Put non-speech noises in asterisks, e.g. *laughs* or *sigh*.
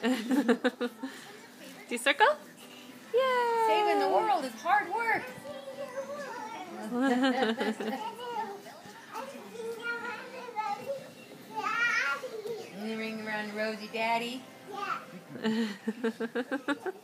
*laughs* Do you circle? Yay! Saving the world is hard work. *laughs* Ring around Rosie Daddy. Yeah. *laughs*